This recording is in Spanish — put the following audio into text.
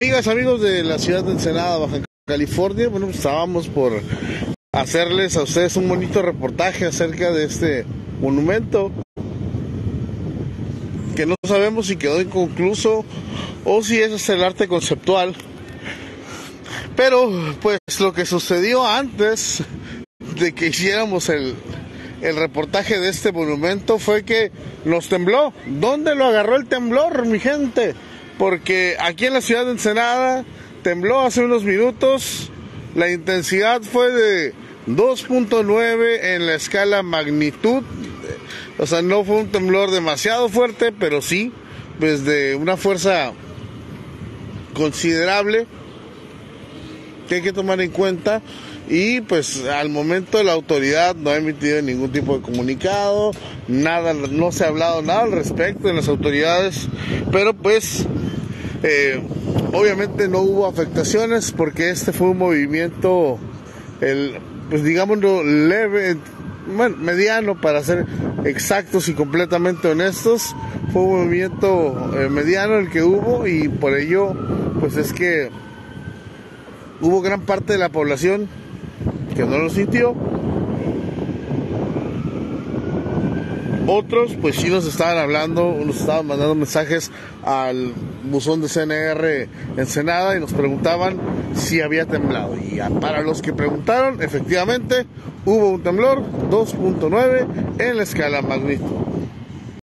Amigas, amigos de la ciudad de Ensenada, Baja California, bueno, pues estábamos por hacerles a ustedes un bonito reportaje acerca de este monumento que no sabemos si quedó inconcluso o si ese es el arte conceptual. Pero pues lo que sucedió antes de que hiciéramos el, el reportaje de este monumento fue que nos tembló. ¿Dónde lo agarró el temblor, mi gente? Porque aquí en la ciudad de Ensenada tembló hace unos minutos. La intensidad fue de 2.9 en la escala magnitud. O sea, no fue un temblor demasiado fuerte, pero sí, pues de una fuerza considerable que hay que tomar en cuenta y pues al momento la autoridad no ha emitido ningún tipo de comunicado, nada, no se ha hablado nada al respecto en las autoridades, pero pues eh, obviamente no hubo afectaciones porque este fue un movimiento, el, pues digámoslo, leve, bueno, mediano para ser exactos y completamente honestos, fue un movimiento eh, mediano el que hubo y por ello pues es que hubo gran parte de la población que no lo sintió. Otros, pues sí nos estaban hablando, nos estaban mandando mensajes al buzón de CNR Ensenada y nos preguntaban si había temblado. Y para los que preguntaron, efectivamente hubo un temblor 2.9 en la escala magnitud.